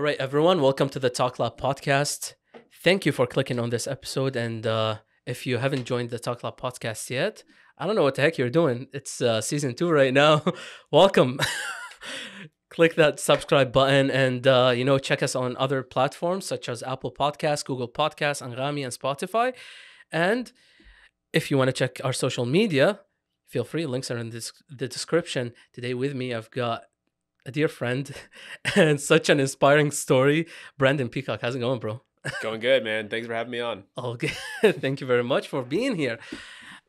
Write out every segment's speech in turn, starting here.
All right, everyone, welcome to the Talk Lab podcast. Thank you for clicking on this episode. And uh, if you haven't joined the Talk Lab podcast yet, I don't know what the heck you're doing. It's uh, season two right now. welcome. Click that subscribe button and uh, you know check us on other platforms such as Apple Podcasts, Google Podcasts, Anghami, and Spotify. And if you want to check our social media, feel free. Links are in this, the description. Today with me, I've got a dear friend and such an inspiring story. Brandon Peacock, how's it going, bro? Going good, man. Thanks for having me on. Okay, thank you very much for being here.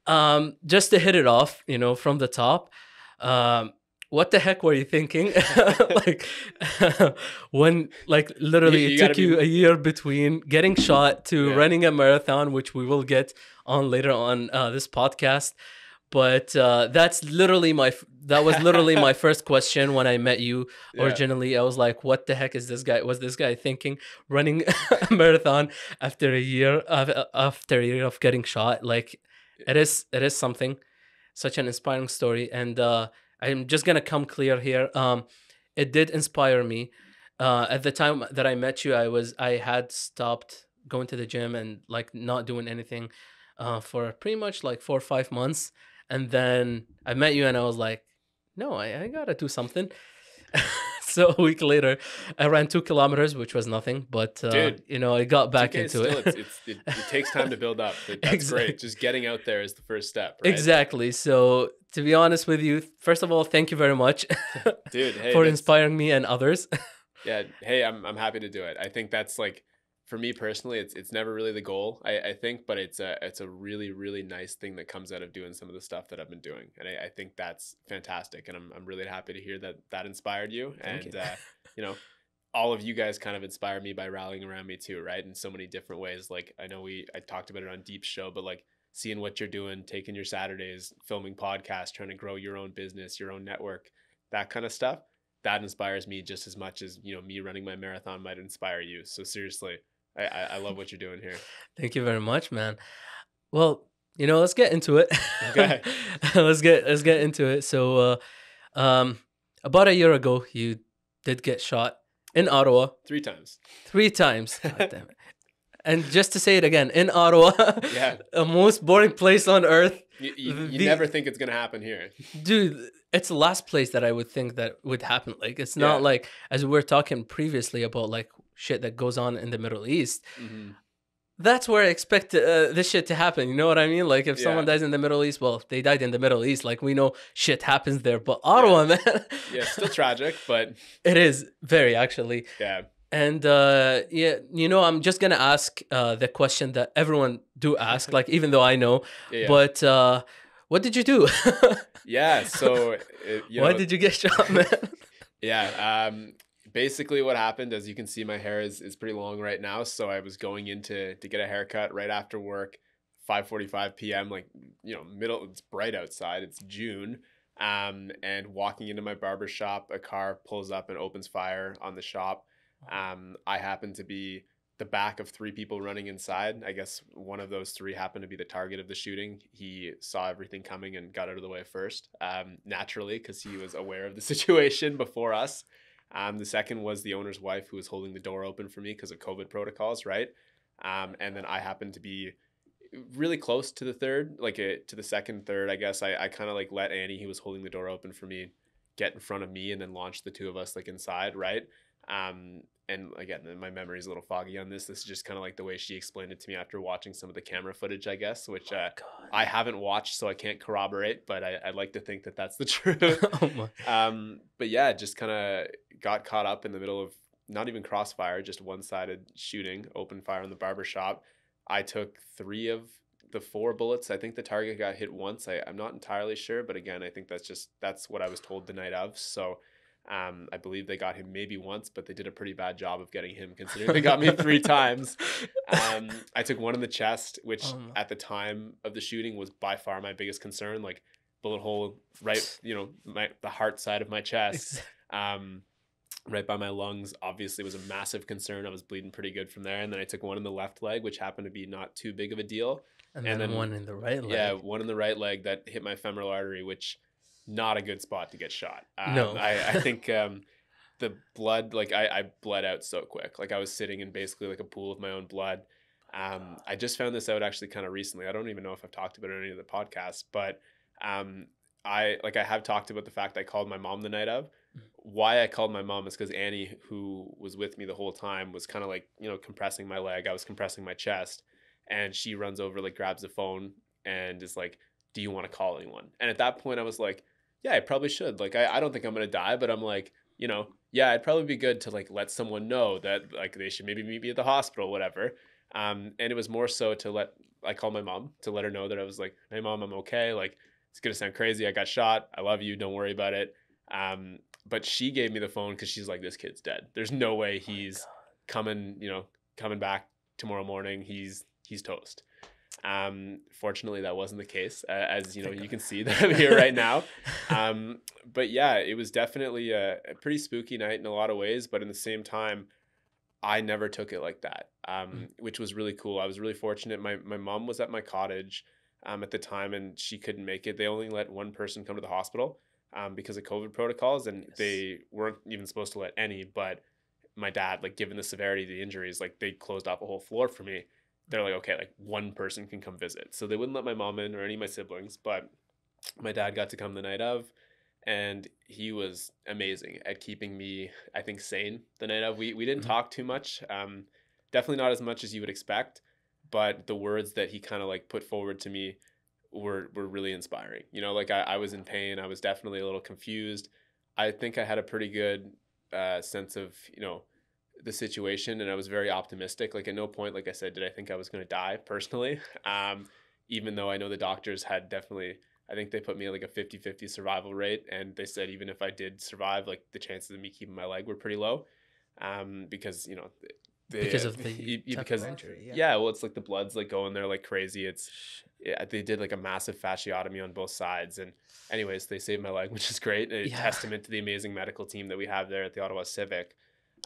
Um, just to hit it off, you know, from the top, um, what the heck were you thinking? like when, like, literally, You- you it took gotta you a year between getting shot to Yeah. running a marathon, which we will get on later on uh, this podcast. But uh, that's literally my that was literally my first question when I met you Yeah. originally. I was like, "What the heck is this guy? Was this guy thinking running a marathon after a year of after a year of getting shot? Like, it is it is something, such an inspiring story. And uh, I'm just gonna come clear here. Um, it did inspire me. Uh, at the time that I met you, I was I had stopped going to the gym and like not doing anything uh, for pretty much like four or five months. And then I met you and I was like, no, I, I gotta do something. so a week later, I ran two kilometers, which was nothing, but uh, Dude, you know, I got back 2K into still, it. It's, it's, it. It takes time to build up. That's Exactly. great. Just getting out there is the first step. Right? Exactly. So to be honest with you, first of all, thank you very much Dude, hey, for inspiring me and others. Yeah. Hey, I'm, I'm happy to do it. I think that's like, for me personally, it's it's never really the goal, I, I think, but it's a it's a really, really nice thing that comes out of doing some of the stuff that I've been doing. And I, I think that's fantastic. And I'm, I'm really happy to hear that that inspired you. Thank and, you. uh, you know, all of you guys kind of inspire me by rallying around me too, right? In so many different ways. Like I know we I talked about it on Deep Show, but like seeing what you're doing, taking your Saturdays, filming podcasts, trying to grow your own business, your own network, that kind of stuff. That inspires me just as much as you know me running my marathon might inspire you. So seriously, I I, I love what you're doing here. Thank you very much, man. Well, you know, let's get into it. Okay. let's get let's get into it. So, uh, um, about a year ago, you did get shot in Ottawa Three times. three times. God damn it. And just to say it again, in Ottawa, Yeah. the most boring place on earth, You, you, you The- never think it's gonna happen here. dude. It's the last place that I would think that would happen. Like, it's not Yeah. like as we were talking previously about like shit that goes on in the Middle East. Mhm. that's where I expect uh, this shit to happen. You know what I mean? Like if someone dies in the Middle East, well, if they died in the Middle East, like we know shit happens there. But Ottawa, man, Yeah, still tragic, but it is very actually. yeah. And uh, yeah, you know, I'm just gonna ask uh, the question that everyone do ask, like even though I know. yeah, yeah. But uh, what did you do? yeah. So it, you Why did you get shot, man? Yeah. Um, basically, what happened, as you can see, my hair is, is pretty long right now. So I was going in to, to get a haircut right after work, 5:45 p.m. Like you know, middle. It's bright outside. It's June. Um, and walking into my barber shop, a car pulls up and opens fire on the shop. Um, I happen to be the back of three people running inside. I guess one of those three happened to be the target of the shooting. He saw everything coming and got out of the way first, um, naturally, because he was aware of the situation before us. Um, the second was the owner's wife who was holding the door open for me because of COVID protocols, right? Um, and then I happened to be really close to the third, like a, to the second, third, I guess. I, I kind of like let Annie, who was holding the door open for me, get in front of me and then launch the two of us like inside, right? Um, and again, my memory is a little foggy on this. This is just kind of like the way she explained it to me after watching some of the camera footage, I guess, which uh, God. I haven't watched, so I can't corroborate, but I, I'd like to think that that's the truth. oh um, but yeah, just kind of got caught up in the middle of not even crossfire, just one sided shooting, open fire in the barber shop. I took three of the four bullets. I think the target got hit once. I, I'm not entirely sure, but again, I think that's just that's what I was told the night of. So um, I believe they got him maybe once, but they did a pretty bad job of getting him considering they got me three times. Um, I took one in the chest, which Oh at the time of the shooting was by far my biggest concern. Like bullet hole right, you know, my the heart side of my chest, um, right by my lungs. Obviously, was a massive concern. I was bleeding pretty good from there, and then I took one in the left leg, which happened to be not too big of a deal. And, And then, then- one in the right leg. Yeah, one in the right leg that hit my femoral artery, which not a good spot to get shot. Um, No. I, I think um, the blood like I, I bled out so quick. Like i was sitting in basically like a pool of my own blood. Um, i just found this out actually kind of recently. I don't even know if i've talked about it in any of the podcasts but um, i like i have talked about the fact i called my mom the night of. Why i called my mom is because annie who was with me the whole time was kind of like you know compressing my leg. I was compressing my chest. And she runs over like grabs the phone and is like do you want to call anyone? And at that point i was like yeah i probably should like i, I don't think i'm gonna die but i'm like you know yeah, it'd probably be good to like let someone know that like they should maybe meet me at the hospital, whatever. Um, and it was more so to let I called my mom to let her know that I was like, hey mom, I'm okay. Like it's gonna sound crazy. I got shot. I love you. Don't worry about it. Um, but she gave me the phone because she's like, this kid's dead. There's no way he's coming, you know, coming back tomorrow morning. He's he's toast. Um, fortunately, that wasn't the case, uh, as you know, you can see that I'm here right now. Um, but yeah, it was definitely a, a, pretty spooky night in a lot of ways, but in the same time, I never took it like that, um, mm. which was really cool. I was really fortunate. My my mom was at my cottage um, at the time, and she couldn't make it. They only let one person come to the hospital um, because of COVID protocols, and yes. they weren't even supposed to let any. But my dad, like given the severity of the injuries, like they closed off a whole floor for me they're like, okay, like one person can come visit. So they wouldn't let my mom in or any of my siblings, but my dad got to come the night of and he was amazing at keeping me, I think, sane the night of. We we didn't mm-hmm. talk too much. Um, definitely not as much as you would expect, but the words that he kind of like put forward to me were were really inspiring. You know, like I, I was in pain. I was definitely a little confused. I think I had a pretty good uh, sense of, you know, the situation and I was very optimistic. Like at no point, like I said, did I think I was going to die personally. Um, even though I know the doctors had definitely, I think they put me at like a 50 50 survival rate. And they said, even if I did survive, like the chances of me keeping my leg were pretty low. Um, because, you know, the, because of the because injury, yeah. yeah. well it's like the blood's like going there like crazy it's yeah they did like a massive fasciotomy on both sides and anyways they saved my leg which is great a yeah. testament to the amazing medical team that we have there at the ottawa civic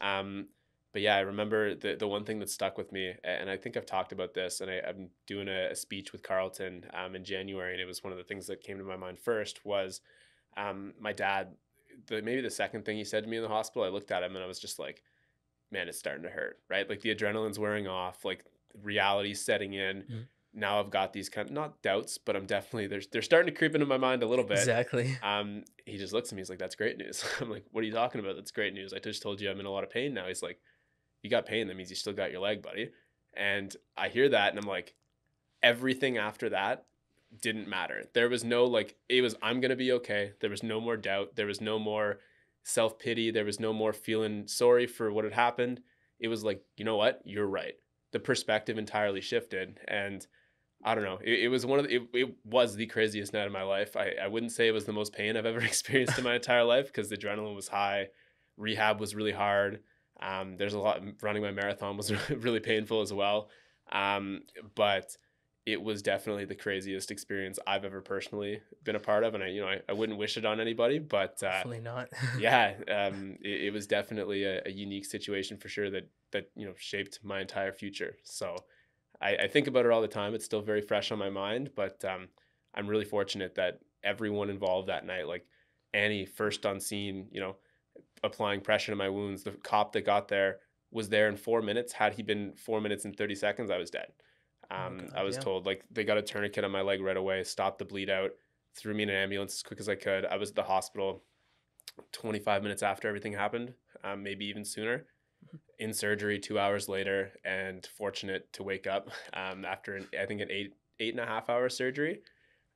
um, but yeah, I remember the the one thing that stuck with me, and I think I've talked about this, and I, am doing a, a, speech with Carleton um, in January, and it was one of the things that came to my mind first was um, my dad. The maybe the second thing he said to me in the hospital, I looked at him and I was just like, man, it's starting to hurt, right? Like the adrenaline's wearing off, like reality's setting in. Mm-hmm. Now I've got these kind of not doubts, but I'm definitely there's they're starting to creep into my mind a little bit. Exactly. Um, he just looks at me. He's like, "That's great news." I'm like, "What are you talking about? That's great news." I just told you I'm in a lot of pain now. He's like, you got pain. That means you still got your leg, buddy. And I hear that and I'm like, everything after that didn't matter. There was no like, it was, I'm going to be okay. There was no more doubt. There was no more self pity. There was no more feeling sorry for what had happened. It was like, you know what? You're right. The perspective entirely shifted. And I don't know. It, it was one of the, it, it was the craziest night of my life. I, I wouldn't say it was the most pain I've ever experienced in my entire life because the adrenaline was high. Rehab was really hard. Um, there's a lot running my marathon was really painful as well. Um, but it was definitely the craziest experience I've ever personally been a part of. And I, you know, I, I wouldn't wish it on anybody, but uh, definitely not. yeah. Um, it, it, was definitely a, a, unique situation for sure that, that, you know, shaped my entire future. So I, I, think about it all the time. It's still very fresh on my mind, but um, I'm really fortunate that everyone involved that night, like Annie first on scene, you know, applying pressure to my wounds. The cop that got there was there in four minutes. Had he been four minutes and 30 seconds, I was dead. Oh um, oh God, I was yeah. told like they got a tourniquet on my leg right away, stopped the bleed out, threw me in an ambulance as quick as I could. I was at the hospital 25 minutes after everything happened, um, maybe even sooner. Mm-hmm. In surgery two hours later, and fortunate to wake up um, after an, I think an eight eight and a half hour surgery.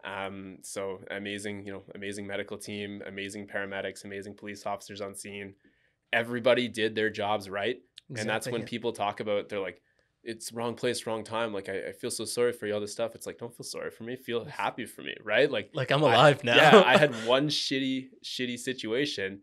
Um, so amazing, you know, amazing medical team, amazing paramedics, amazing police officers on scene. Everybody did their jobs right. Exactly. And that's when people talk about they're like, it's wrong place, wrong time. Like I, I, feel so sorry for you, all this stuff. It's like, don't feel sorry for me. Feel happy for me, right? Like like I'm alive I, now. yeah, I had one shitty, shitty situation,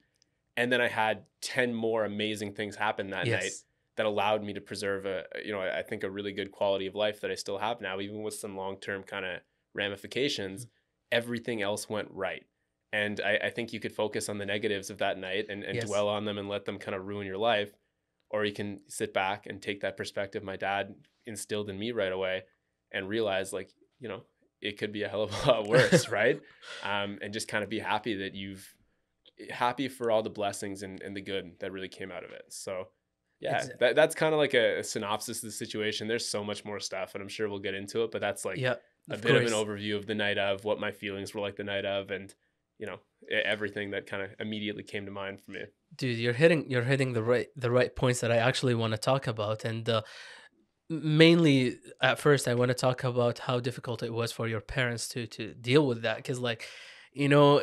and then I had ten more amazing things happen that yes. night that allowed me to preserve a, you know, I think a really good quality of life that I still have now, even with some long term kind of ramifications, mm-hmm. everything else went right. And I, I, think you could focus on the negatives of that night and, and yes. dwell on them and let them kind of ruin your life. Or you can sit back and take that perspective my dad instilled in me right away and realize, like, you know, it could be a hell of a lot worse, right? Um, and just kind of be happy that you've happy for all the blessings and, and the good that really came out of it. So yeah, that, that's kind of like a, a synopsis of the situation. There's so much more stuff, and I'm sure we'll get into it. But that's like yeah, a of bit of an overview of the night of what my feelings were like the night of, and you know everything that kind of immediately came to mind for me. dude you're hitting you're hitting the right the right points that i actually want to talk about and uh, mainly at first i want to talk about how difficult it was for your parents to to deal with that because like you know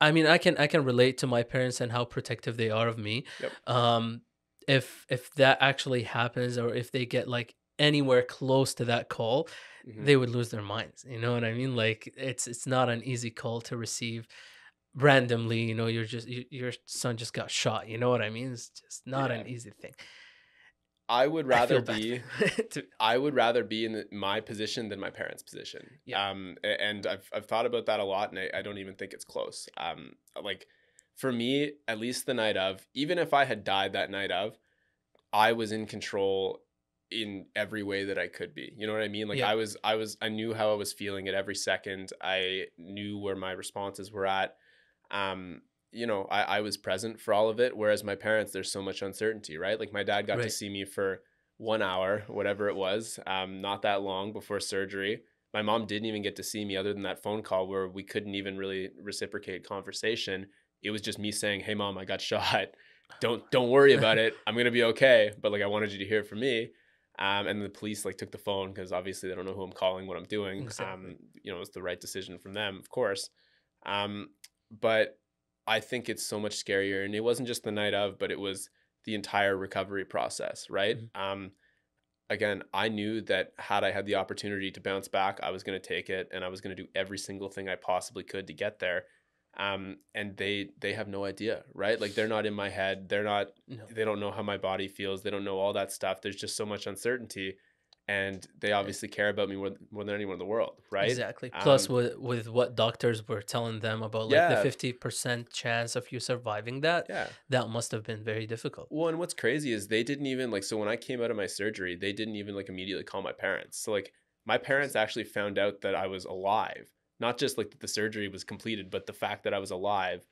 i mean i can i can relate to my parents and how protective they are of me Yep. um if if that actually happens or if they get like anywhere close to that call Mhm. they would lose their minds you know what i mean like it's it's not an easy call to receive randomly you know you're just you, your son just got shot you know what i mean it's just not an easy thing I would rather bad. be I would rather be in the, my position than my parents' position. Yeah. Um, and I've I've thought about that a lot, and I, I don't even think it's close. Um, like for me, at least the night of, even if I had died that night of, I was in control in every way that I could be. You know what I mean? Like Yeah. I was I was I knew how I was feeling at every second. I knew where my responses were at. Um, you know, I, I was present for all of it. Whereas my parents, there's so much uncertainty, right? Like my dad got to see me for one hour, whatever it was, um, not that long before surgery. My mom didn't even get to see me other than that phone call where we couldn't even really reciprocate conversation. It was just me saying, Hey mom, I got shot. Don't don't worry about it. I'm gonna be okay. But like I wanted you to hear it from me. Um, and the police like took the phone because obviously they don't know who I'm calling, what I'm doing. Exactly. Um, you know, it's the right decision from them, of course. Um, but I think it's so much scarier. And it wasn't just the night of, but it was the entire recovery process, right? Mhm. Um, again, I knew that had I had the opportunity to bounce back, I was going to take it and I was going to do every single thing I possibly could to get there. Um, and they they have no idea, right? Like they're not in my head. They're not no. they don't know how my body feels. They don't know all that stuff. There's just so much uncertainty. And they obviously care about me more, more than anyone in the world, right? Exactly. Plus, Um, with with what doctors were telling them about like Yeah. the fifty percent chance of you surviving that, Yeah. that must have been very difficult. Well, and what's crazy is they didn't even like. So when I came out of my surgery, they didn't even like immediately call my parents. So like my parents actually found out that I was alive, not just like that the surgery was completed, but the fact that I was alive,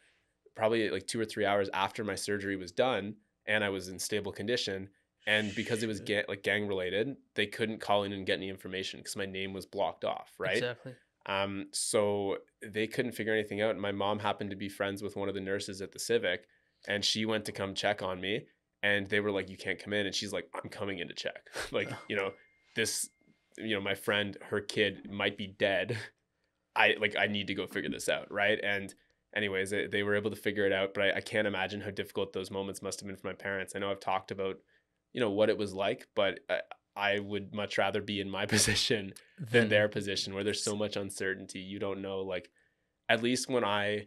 probably like two or three hours after my surgery was done, and I was in stable condition. And because it was ga- like gang related, they couldn't call in and get any information because my name was blocked off, right? Exactly. Um, so they couldn't figure anything out. And my mom happened to be friends with one of the nurses at the Civic, and she went to come check on me. And they were like, "You can't come in." And she's like, "I'm coming in to check. like, you know, this, you know, my friend, her kid might be dead. I like, I need to go figure this out, right?" And anyways, they, they were able to figure it out. But I, I can't imagine how difficult those moments must have been for my parents. I know I've talked about, you know, what it was like, but I, I would much rather be in my position than their position where there's so much uncertainty. You don't know, like, at least when I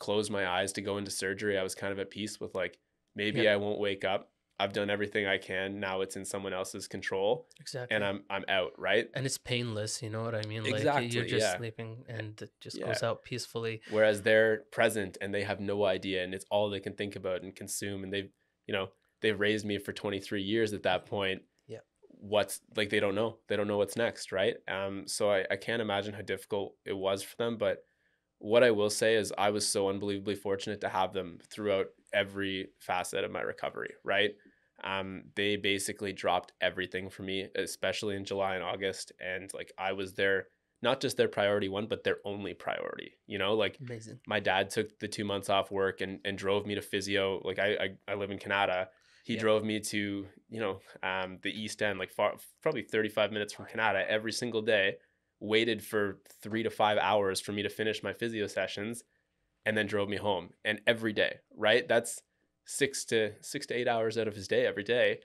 closed my eyes to go into surgery, I was kind of at peace with, like, maybe Yeah. I won't wake up. I've done everything I can. Now it's in someone else's control exactly. and I'm I'm out, right? and it's painless. You know what I mean? Like Exactly, you're just yeah. sleeping and it just Yeah. goes out peacefully. Whereas they're present and they have no idea and it's all they can think about and consume and they've, you know, they've raised me for 23 years at that point. Yeah. What's like they don't know. They don't know what's next, right? Um so I, I can't imagine how difficult it was for them, but what I will say is I was so unbelievably fortunate to have them throughout every facet of my recovery, right? Um, they basically dropped everything for me, especially in July and August. And like I was their not just their priority one, but their only priority. You know, like Amazing. my dad took the two months off work and, and drove me to physio. Like I, I, I live in Kanata. He Yeah. drove me to, you know, um, the East End, like far, probably 35 minutes from Kanata every single day, waited for three to five hours for me to finish my physio sessions and then drove me home. And every day, right? That's six to six to eight hours out of his day every day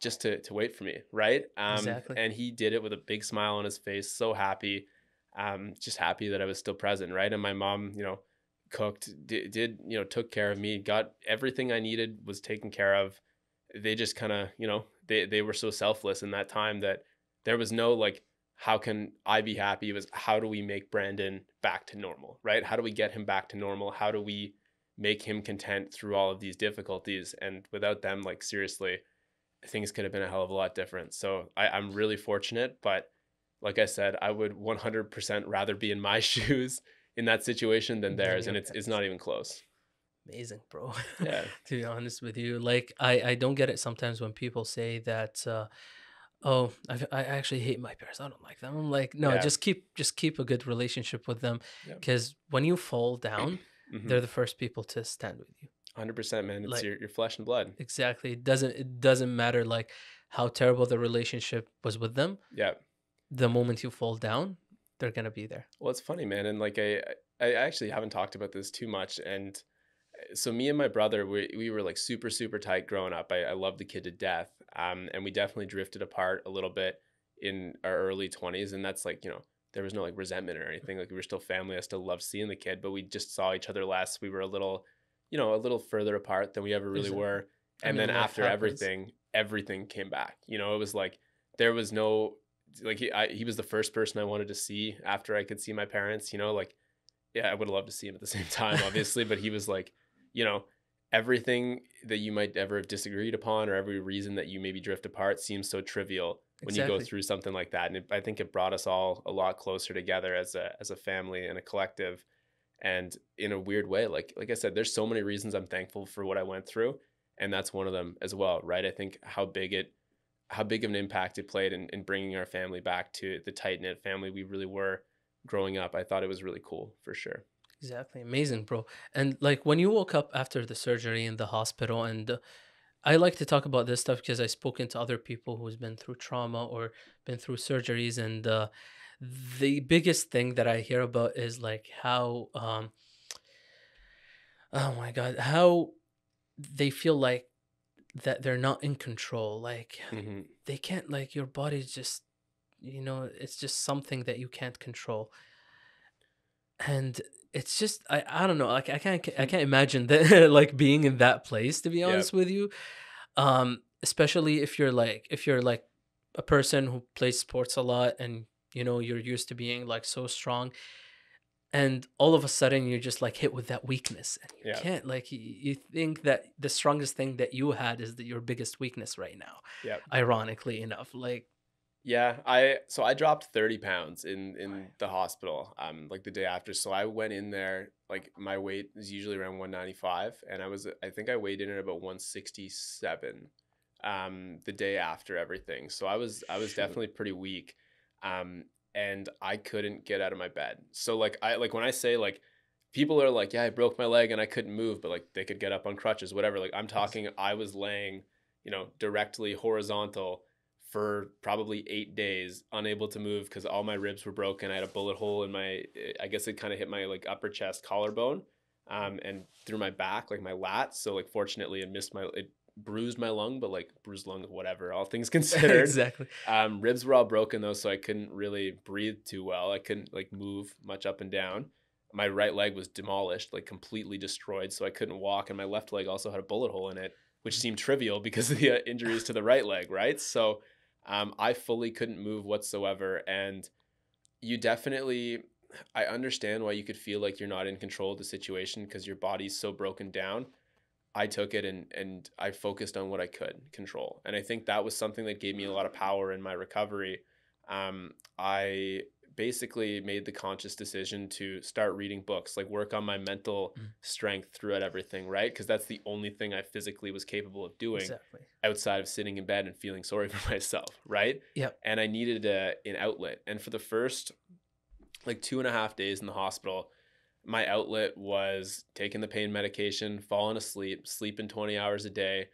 just to, to wait for me. Right. Um, Exactly. And he did it with a big smile on his face, so happy um, just happy that I was still present, right? And my mom, you know, cooked, did, did you know, took care of me, got everything I needed was taken care of. They just kind of, you know, they they were so selfless in that time that there was no like, how can I be happy? It was how do we make Brandon back to normal, right? How do we get him back to normal? How do we make him content through all of these difficulties? And without them, like seriously, things could have been a hell of a lot different. So I, I'm really fortunate, but like I said, I would 100% rather be in my shoes in that situation than theirs, and it's it's not even close. amazing, bro. Yeah. to be honest with you, like I I don't get it sometimes when people say that. Uh, Oh, I, I actually hate my parents. I don't like them. I'm like, no, Yeah. just keep just keep a good relationship with them, Yeah. because when you fall down, Mhm. they're the first people to stand with you. 100% man. It's like- your, your flesh and blood. Exactly. It doesn't it doesn't matter like how terrible the relationship was with them. Yeah. The moment you fall down, they're gonna be there. Well, it's funny, man, and like I, I actually haven't talked about this too much, and uh, so me and my brother, we we were like super super tight growing up. I, I loved the kid to death, um, and we definitely drifted apart a little bit in our early twenties, and that's like you know there was no like resentment or anything. Like we were still family. I still loved seeing the kid, but we just saw each other less. We were a little, you know, a little further apart than we ever really were. I And mean, then after happens. everything, everything came back. You know, it was like there was no like he I, he was the first person I wanted to see after I could see my parents. You know, like yeah, I would have loved to see him at the same time, obviously, but he was like, you know, everything that you might ever have disagreed upon or every reason that you maybe drift apart seems so trivial when you go through something like that. And it, I think it brought us all a lot closer together as a as a family and a collective. And in a weird way, like like I said, there's so many reasons I'm thankful for what I went through, and that's one of them as well, right? I think how big it how big of an impact it played in, in bringing our family back to the tight knit family we really were growing up. I thought it was really cool for sure. Exactly. Amazing, bro. And like when you woke up after the surgery in the hospital, and uh, I like to talk about this stuff because I've spoken to other people who's been through trauma or been through surgeries, and uh, the biggest thing that I hear about is like how, um, oh my god, how they feel like that they're not in control. Like hmm they can't like your body just you know it's just something that you can't control and it's just i i don't know like i can't i can't imagine that like being in that place to be honest with you um especially if you're like if you're like a person who plays sports a lot and you know you're used to being like so strong and all of a sudden you're just like hit with that weakness and you Yeah. can't like you, you think that the strongest thing that you had is the, your biggest weakness right now Yeah. ironically enough like Yeah, I so I dropped 30 pounds in in Right. the hospital um like the day after. So I went in there like my weight is usually around 195 and I was I think I weighed in at about 167 um the day after everything. So I was I was Shoot. definitely pretty weak. Um and I couldn't get out of my bed. So like I like when I say like people are like, yeah, I broke my leg and I couldn't move, but like they could get up on crutches, whatever. Like I'm talking I was laying, you know, directly horizontal for probably eight days, unable to move because all my ribs were broken. I had a bullet hole in my, I guess it kind of hit my like upper chest collarbone, um, and through my back, like my lat. So like fortunately, it missed my, it bruised my lung, but like bruised lung, whatever. All things considered, exactly um, ribs were all broken though, so I couldn't really breathe too well. I couldn't like move much up and down. My right leg was demolished, like completely destroyed, so I couldn't walk. And my left leg also had a bullet hole in it, which seemed trivial because of the uh, injuries to the right leg, right? So um, I fully couldn't move whatsoever. And you definitely, I understand why you could feel like you're not in control of the situation because your body's so broken down. I took it and and I focused on what I could control, and I think that was something that gave me a lot of power in my recovery. Um, I basically made the conscious decision to start reading books, like work on my mental Mm. strength throughout everything, right? Because that's the only thing I physically was capable of doing exactly outside of sitting in bed and feeling sorry for myself, right? Yep. And I needed a, an outlet. And for the first like two and a half days in the hospital, my outlet was taking the pain medication, falling asleep, sleeping 20 hours a day,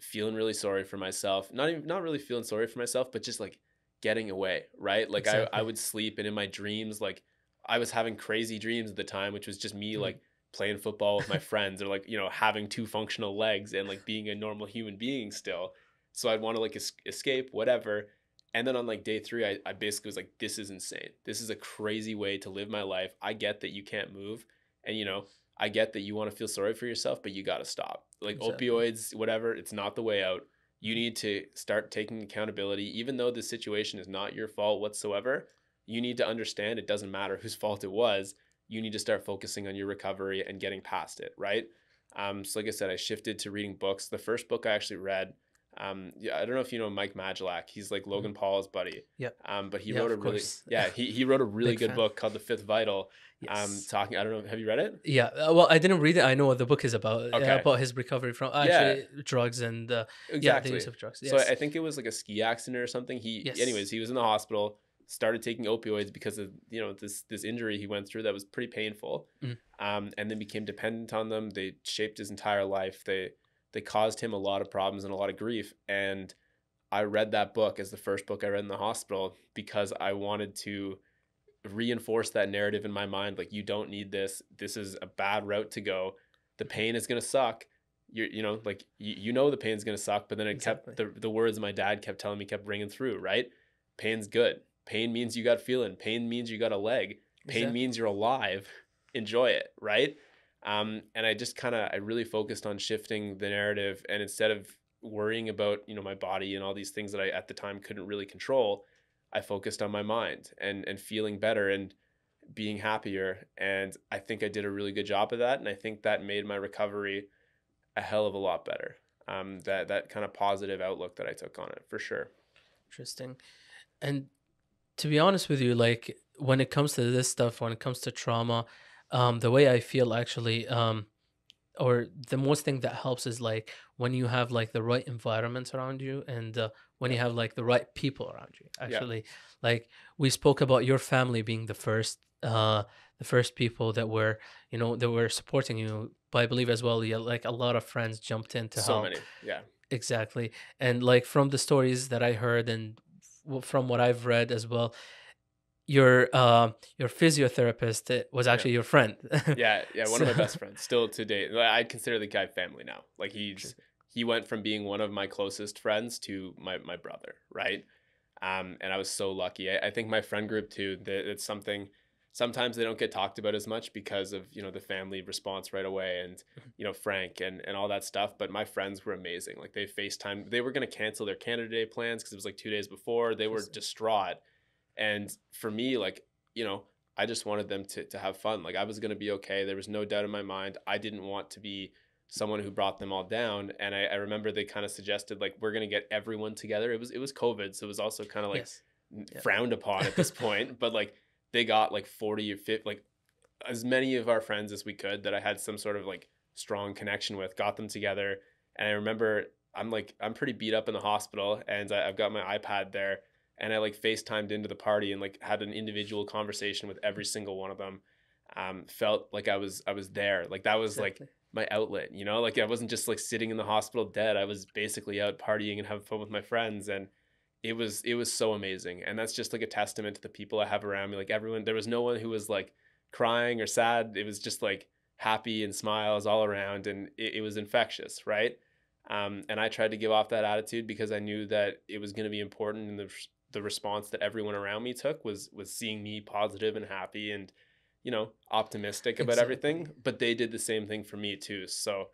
feeling really sorry for myself. Not even not really feeling sorry for myself, but just like getting away, right? Like I, I would sleep and in my dreams, like I was having crazy dreams at the time, which was just me Mhm. like playing football with my friends or like, you know, having two functional legs and like being a normal human being still. So I'd want to like es- escape, whatever. And then on like day three, I, I basically was like, this is insane. This is a crazy way to live my life. I get that you can't move. And, you know, I get that you want to feel sorry for yourself, but you got to stop. Like Exactly. opioids, whatever, it's not the way out. You need to start taking accountability, even though the situation is not your fault whatsoever. You need to understand it doesn't matter whose fault it was. You need to start focusing on your recovery and getting past it, right? Um, so, like I said, I shifted to reading books. The first book I actually read Um, yeah, I don't know if you know Mike Majlak. He's like Logan Paul's buddy. Mm-hmm. Yep. Um, but he Yeah, wrote a really course. yeah he, he wrote a really good fan. book called The Fifth Vital. Um, Yes. talking I don't know have you read it? yeah. uh, Well, I didn't read it. I know what the book is about. uh, Okay. about his recovery from Yeah. actually drugs and uh, yeah, the use of drugs. Yes. So I think it was like a ski accident or something. He, Yes. anyways, he was in the hospital, started taking opioids because of you know this this injury he went through that was pretty painful, Mhm. um, and then became dependent on them. They shaped his entire life. They they caused him a lot of problems and a lot of grief. And I read that book as the first book I read in the hospital because I wanted to reinforce that narrative in my mind. Like you don't need this. This is a bad route to go. The pain is gonna suck you you know like you, you know the pain's gonna suck but then it Exactly. kept the, the words my dad kept telling me kept ringing through right pain's good pain means you got feeling pain means you got a leg pain Exactly. means you're alive enjoy it right um and i just kind of i really focused on shifting the narrative and instead of worrying about you know my body and all these things that i at the time couldn't really control i focused on my mind and and feeling better and being happier and i think i did a really good job of that and i think that made my recovery a hell of a lot better um that that kind of positive outlook that i took on it for sure Interesting. And to be honest with you, like when it comes to this stuff, when it comes to trauma, um, the way I feel actually, um, or the most thing that helps is like when you have like the right environments around you and uh, when you have like the right people around you. Actually, like we spoke about your family being the first, uh, the first people that were, you know, that were supporting you. But I believe as well, yeah, like a lot of friends jumped in to so help. So many yeah Exactly. And like from the stories that I heard and from what I've read as well, your uh, your physiotherapist uh, was actually your friend. yeah yeah one of my best friends still to date i'd consider the guy family now. Like he's True. he went from being one of my closest friends to my, my brother right? Um and i was so lucky. I, I think my friend group too that it's something sometimes they don't get talked about as much because of you know the family response right away and Mm-hmm. you know frank and and all that stuff but my friends were amazing. Like they facetime they were going to cancel their canada day plans because it was like two days before. They were distraught and for me like you know i just wanted them to, to have fun. Like i was going to be okay. There was no doubt in my mind. I didn't want to be someone who brought them all down. And i, I remember they kind of suggested like we're going to get everyone together. It was it was covid so it was also kind of like yes. n- Yeah. frowned upon at this point. But like they got like 40 or 50 like as many of our friends as we could that i had some sort of like strong connection with got them together. And i remember i'm like i'm pretty beat up in the hospital and I, i've got my ipad there and i like facetimed into the party and like had an individual conversation with every single one of them um felt like i was i was there. Like that was like my outlet you know? Like i wasn't just like sitting in the hospital dead. I was basically out partying and having fun with my friends and it was it was so amazing. And that's just like a testament to the people i have around me. Like everyone there was no one who was like crying or sad. It was just like happy and smiles all around and it, it was infectious right? Um, and i tried to give off that attitude because i knew that it was going to be important in the, the response that everyone around me took was was seeing me positive and happy and you know optimistic about everything but they did the same thing for me too so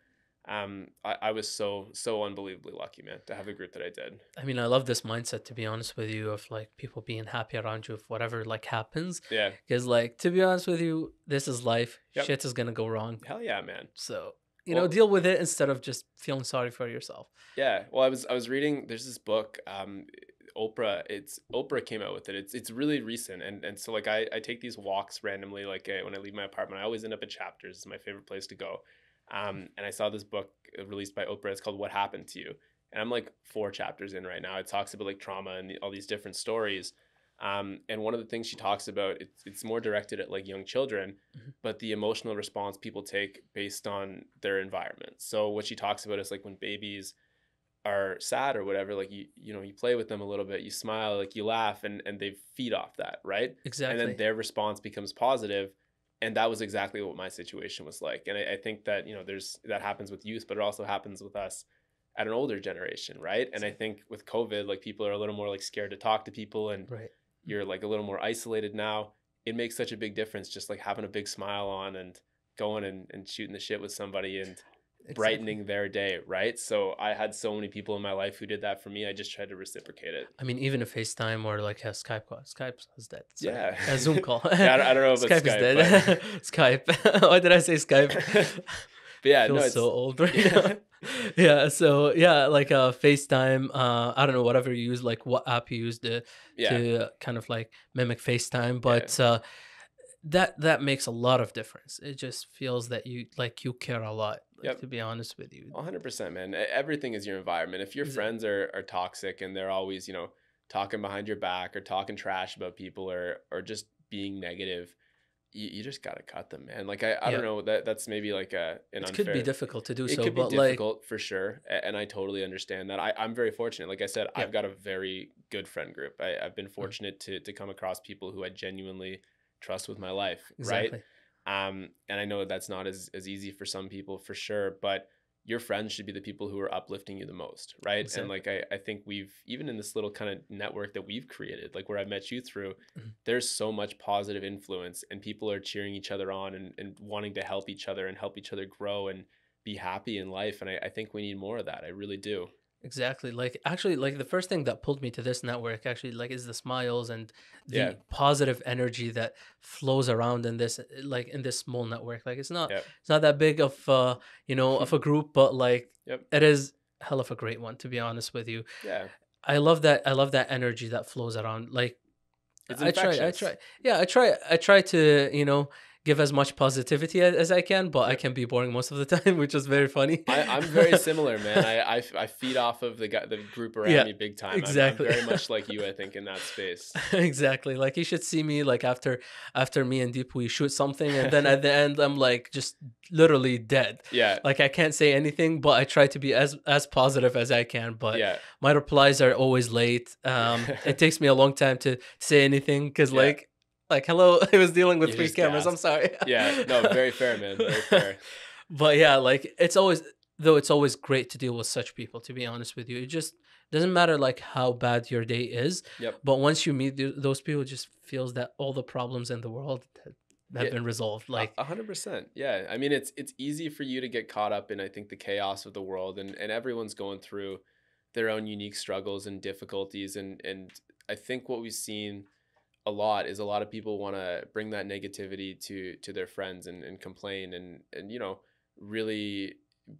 um, I, I was so so unbelievably lucky man to have the group that i did I mean, I love this mindset to be honest with you of like people being happy around you if whatever like happens. yeah Because like to be honest with you, this is life. Yep. Shit is gonna go wrong. hell yeah man So you Well- know, deal with it instead of just feeling sorry for yourself. Yeah, well, I was I was reading. There's this book, um, Oprah. It's Oprah came out with it. It's it's really recent, and and so like I I take these walks randomly. Like uh, when I leave my apartment, I always end up at Chapters. It's my favorite place to go. Um, and I saw this book uh, released by Oprah. It's called What Happened to You, and I'm like four chapters in right now. It talks about like trauma and all these different stories. Um, and one of the things she talks about, it's, it's more directed at like young children, Mhm. but the emotional response people take based on their environment. So what she talks about is like when babies are sad or whatever, like you you know you play with them a little bit, you smile, like you laugh, and and they feed off that, right? Exactly. And then their response becomes positive, and that was exactly what my situation was like. And I, I think that you know there's that happens with youth, but it also happens with us at an older generation, right? And I think with COVID, like people are a little more like scared to talk to people, and right. you're like a little more isolated now. It makes such a big difference, just like having a big smile on and going and, and shooting the shit with somebody and brightening their day, right? So I had so many people in my life who did that for me. I just tried to reciprocate it. I mean, even a FaceTime or like a Skype call. Skype is dead. Yeah. A Zoom call. Yeah, I don't- know about Skype, is dead. Skype. Why did I say Skype? but yeah, I feel no, it's so old right Yeah. now. yeah. So yeah, like uh, FaceTime. Uh, I don't know whatever you use, like what app you use to yeah, to kind of like mimic FaceTime, but uh, that that makes a lot of difference. It just feels that you like you care a lot. like, Yep. To be honest with you. 100%, man. Everything is your environment. If your friends are, are toxic and they're always, you know, talking behind your back or talking trash about people or or just being negative, you, you just gotta cut them, man. Like I, I Yeah. don't know that that's maybe like a an It unfair. could be difficult to do it so, could be but like difficult for sure, and I totally understand that. I, I'm very fortunate. Like I said, Yeah. I've got a very good friend group. I, I've been Mm. fortunate to to come across people who I genuinely trust with my life, exactly. right? Um, and I know that's not as as easy for some people for sure, but your friends should be the people who are uplifting you the most, right? Exactly. And like I, I think we've even in this little kind of network that we've created, like where I've met you through, Mhm. there's so much positive influence and people are cheering each other on and, and wanting to help each other and help each other grow and be happy in life. And I, I think we need more of that. I really do. Exactly. Like actually like the first thing that pulled me to this network actually like is the smiles and the Yeah. positive energy that flows around in this like in this small network. Like it's not Yep. it's not that big of uh you know of a group but like Yep. it is hell of a great one to be honest with you. Yeah. I love that I love that energy that flows around. Like It's I try I try yeah, I try I try to, you know, give as much positivity as, as I can, but I can be boring most of the time, which is very funny. I, I'm very similar, man. I I feed off of the guy, the group around Yeah, me big time. I'm- exactly. I'm, very much like you, I think, in that space. exactly. Like you should see me like after after me and Deep we shoot something and then at the end I'm like just literally dead. Yeah. Like I can't say anything, but I try to be as as positive as I can. But yeah. my replies are always late. Um, it takes me a long time to say anything because Yeah. like like hello, I was dealing with You three cameras. I'm sorry. Yeah. No, very fair, man. Very fair. but yeah, like it's always though it's always great to deal with such people. To be honest with you, it just doesn't matter like how bad your day is. Yep. But once you meet th- those people, it just feels that all the problems in the world have, Yeah. been resolved. Like a hundred percent. Yeah. I mean, it's it's easy for you to get caught up in I think the chaos of the world, and and everyone's going through their own unique struggles and difficulties, and and I think what we've seen a lot is a lot of people want to bring that negativity to to their friends and, and complain and and you know really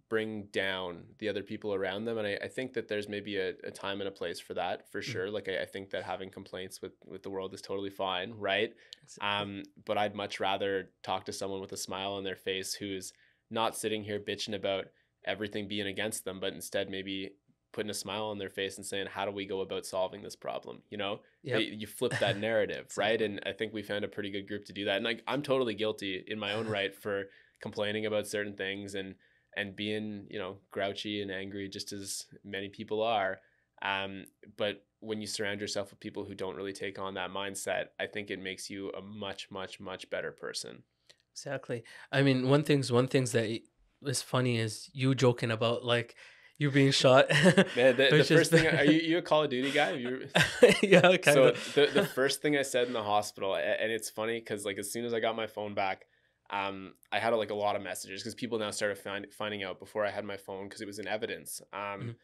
bring down the other people around them and I, I think that there's maybe a, a time and a place for that for Mhm. sure like I, I think that having complaints with with the world is totally fine right um, but I'd much rather talk to someone with a smile on their face who's not sitting here bitching about everything being against them, but instead maybe putting a smile on their face and saying, "How do we go about solving this problem?" You know, Yep. you, you flip that narrative, right? And I think we found a pretty good group to do that. And like, I'm totally guilty in my own right for complaining about certain things and and being, you know, grouchy and angry, just as many people are. Um, but when you surround yourself with people who don't really take on that mindset, I think it makes you a much, much, much better person. Exactly. I mean, one thing's one things that y- funny is you joking about like you being shot. Man, the, the first thing, are you, you a Call of Duty guy? You yeah, kind so of. the, the first thing I said in the hospital, and it's funny because like as soon as I got my phone back, um, I had like a lot of messages because people now started find, finding out before I had my phone because it was in evidence. Um, Mhm.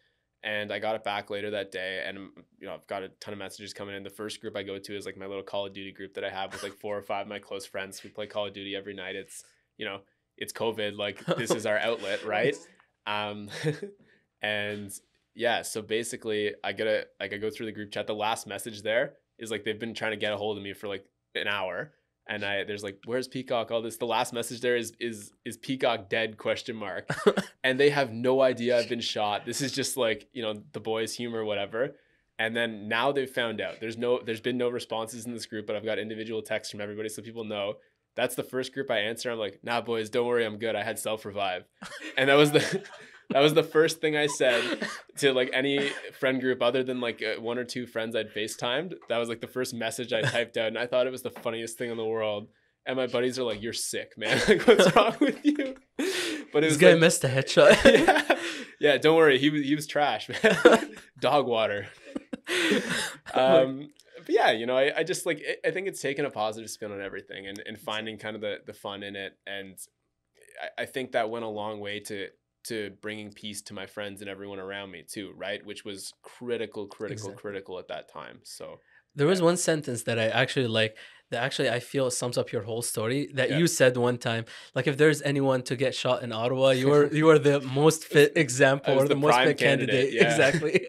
and I got it back later that day, and you know I've got a ton of messages coming in. The first group I go to is like my little Call of Duty group that I have with like four or five of my close friends. We play Call of Duty every night. It's you know it's COVID, like this is our outlet, right? Um, and yeah, so basically, I get a like I go through the group chat. The last message there is like they've been trying to get a hold of me for like an hour, and I there's like, "Where's Peacock?" All this. The last message there is is is Peacock dead? Question mark. and they have no idea I've been shot. This is just like you know the boys' humor, whatever. And then now they've found out. There's no, there's been no responses in this group, but I've got individual texts from everybody, so people know. That's the first group I answer. I'm like, nah, boys, don't worry, I'm good. I had self revive, and that was the, that was the first thing I said to like any friend group other than like uh, one or two friends I'd FaceTimed. That was like the first message I typed out, and I thought it was the funniest thing in the world. And my buddies are like, "You're sick, man. Like, what's wrong with you?" But it this was guy like, missed a headshot. yeah, yeah. Don't worry, he was he was trash, man. Dog water. Um, but yeah, you know, I, I just like I- I think it's taking a positive spin on everything and, and finding kind of the the fun in it, and I, I think that went a long way to to bringing peace to my friends and everyone around me too, right? Which was critical, critical, Exactly. critical at that time. So There was one sentence that I actually like that actually I feel sums up your whole story that Yeah. you said one time. Like if there's anyone to get shot in Ottawa, you were you were the most fit example or the, the most fit candidate. candidate, yeah. Exactly.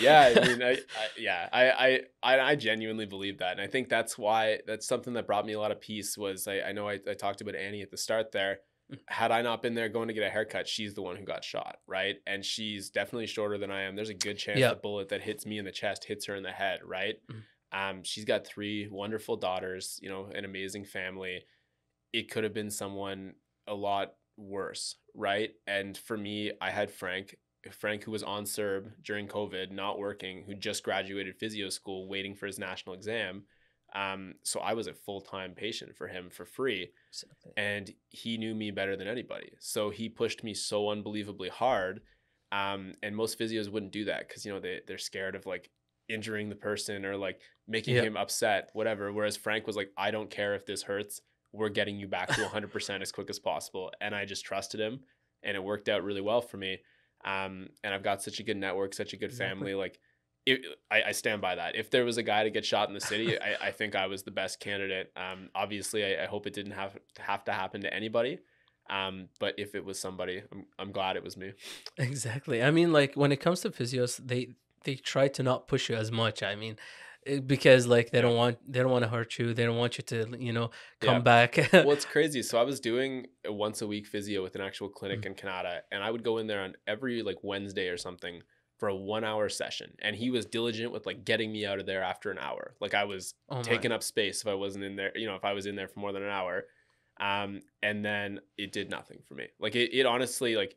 yeah i mean I, I yeah I, I i genuinely believe that and i think that's why that's something that brought me a lot of peace was i, I know I, I talked about annie at the start there. Had i not been there going to get a haircut she's the one who got shot right and she's definitely shorter than i am there's a good chance Yeah. the bullet that hits me in the chest hits her in the head right Mm. um she's got three wonderful daughters you know an amazing family it could have been someone a lot worse right and for me i had frank Frank, who was on CERB during COVID, not working, who just graduated physio school, waiting for his national exam. Um, so I was a full time patient for him for free, Exactly. and he knew me better than anybody. So he pushed me so unbelievably hard. Um, and most physios wouldn't do that because you know they they're scared of like injuring the person or like making Yeah. him upset, whatever. Whereas Frank was like, I don't care if this hurts, we're getting you back to 100% as quick as possible. And I just trusted him, and it worked out really well for me um, and I've got such a good network, such a good family. Like, it, I, I stand by that. If there was a guy to get shot in the city, I, I think I was the best candidate. Um, obviously, I, I hope it didn't have have to happen to anybody. Um, but if it was somebody, I'm, I'm glad it was me. Exactly. I mean, like when it comes to physios, they they try to not push you as much. I mean, because like they don't want they don't want to hurt you. They don't want you to you know come Yeah. back. well, it's crazy. So I was doing a once a week physio with an actual clinic Mm. in Kanata, and I would go in there on every like Wednesday or something for a one hour session. And he was diligent with like getting me out of there after an hour. Like I was oh taking up space if I wasn't in there, you know, if I was in there for more than an hour. Um, and then it did nothing for me. Like it, it honestly, like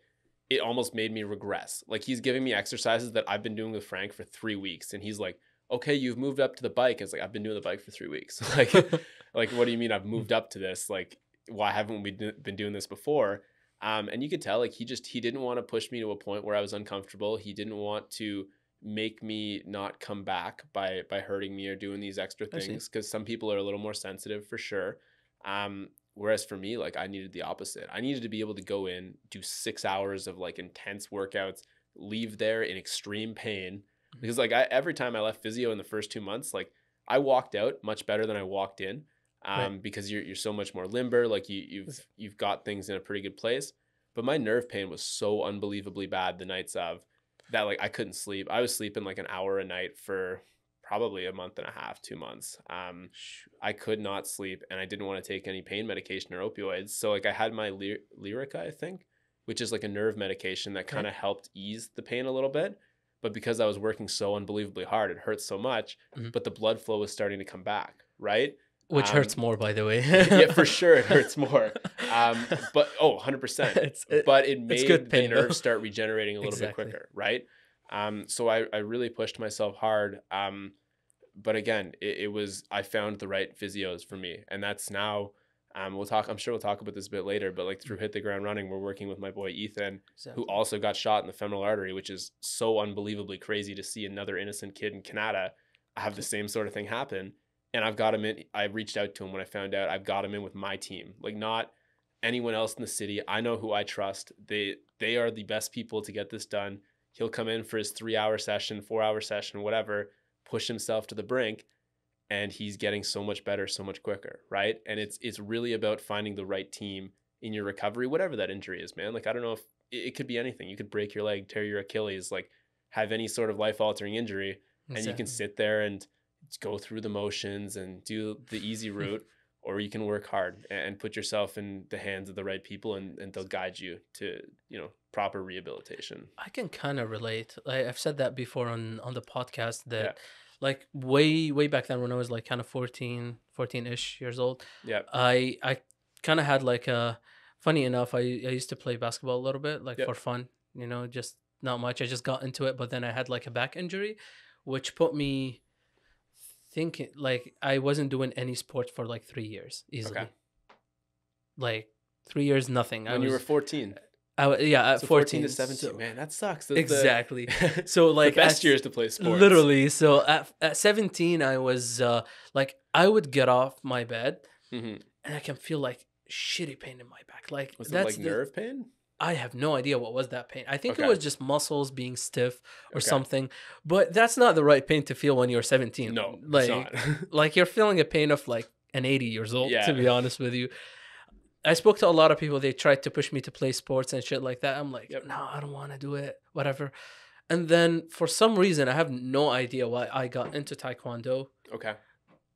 it almost made me regress. Like he's giving me exercises that I've been doing with Frank for three weeks, and he's like, "Okay, you've moved up to the bike." It's like I've been doing the bike for three weeks. like, like what do you mean I've moved up to this? Like, why haven't we do- been doing this before? Um, and you could tell like he just he didn't want to push me to a point where I was uncomfortable. He didn't want to make me not come back by by hurting me or doing these extra things because some people are a little more sensitive for sure. Um, whereas for me, like I needed the opposite. I needed to be able to go in, do six hours of like intense workouts, leave there in extreme pain. Because like I every time I left physio in the first two months, like I walked out much better than I walked in. Um, Right. because you're you're so much more limber, like you you've you've got things in a pretty good place. But my nerve pain was so unbelievably bad the nights of that like I couldn't sleep. I was sleeping like an hour a night for probably a month and a half, two months. Um, I could not sleep and I didn't want to take any pain medication or opioids. So like I had my Ly- Lyrica, I think, which is like a nerve medication that kind of helped ease the pain a little bit. But because I was working so unbelievably hard, it hurt so much. Mhm. But the blood flow was starting to come back, right? Which Um, hurts more, by the way. yeah, for sure it hurts more. Um, but oh, 100%. It's- it- but it made good the pain, though. nerves start regenerating a little Exactly. bit quicker, right? Um, so I, I really pushed myself hard. Um, but again, it, it was I found the right physios for me, and that's now. Um, we'll talk. I'm sure we'll talk about this a bit later. But like through hit the ground running, we're working with my boy Ethan, who also got shot in the femoral artery, which is so unbelievably crazy to see another innocent kid in Canada have the same sort of thing happen. And I've got him in. I reached out to him when I found out. I've got him in with my team, like not anyone else in the city. I know who I trust. They they are the best people to get this done. He'll come in for his three hour session, four hour session, whatever, push himself to the brink, and he's getting so much better, so much quicker, right? And it's it's really about finding the right team in your recovery, whatever that injury is, man. Like I don't know if it, it could be anything. You could break your leg, tear your Achilles, like have any sort of life altering injury, and you can sit there and go through the motions and do the easy hmm. route or you can work hard and put yourself in the hands of the right people and, and they'll guide you to you know proper rehabilitation I can kind of relate. Like I've said that before on on the podcast that Yeah. like way way back then when I was like kind of 14 14ish years old, yeah I I kind of had like a funny enough I I used to play basketball a little bit like Yep. for fun, you know, just not much. I just got into it, but then I had like a back injury which put me thinking like I wasn't doing any sports for like 3 years easily. Okay. Like 3 years nothing. I when you were 14 I yeah, at so 14, 14 to 17 so- man that sucks That's the- exactly. So like the best at- years to play sports Literally. So at, at 17, I was uh, like, I would get off my bed Mhm. and I can feel like shitty pain in my back. Like was it like the- nerve pain I have no idea what was that pain. I think Okay. it was just muscles being stiff or Okay. something. But that's not the right pain to feel when you're 17. No, like like you're feeling a pain of like an 80 years old. Yeah. To be honest with you, I spoke to a lot of people. They tried to push me to play sports and shit like that. I'm like, Yep. no, I don't want to do it. Whatever. And then for some reason, I have no idea why I got into Taekwondo okay.